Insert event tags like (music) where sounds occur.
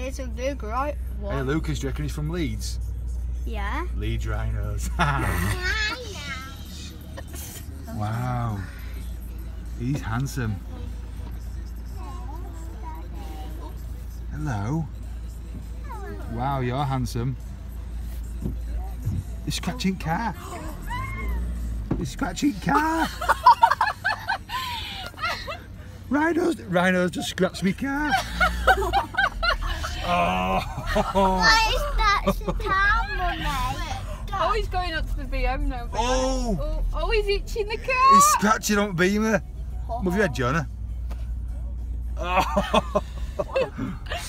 Here's a big right Hey one. Lucas, do you reckon he's from Leeds? Yeah. Leeds Rhinos. (laughs) wow. He's handsome. Hello. Wow, you're handsome. He's scratching car. He's scratching car. (laughs) Rhinos, rhinos just scratched me car. (laughs) oh. (laughs) Why is that the car, Mummy? Oh, he's going up to the BM now. Oh. Oh, oh, he's itching the car. He's scratching on Beamer. Move your head, Jonah. Oh. (laughs)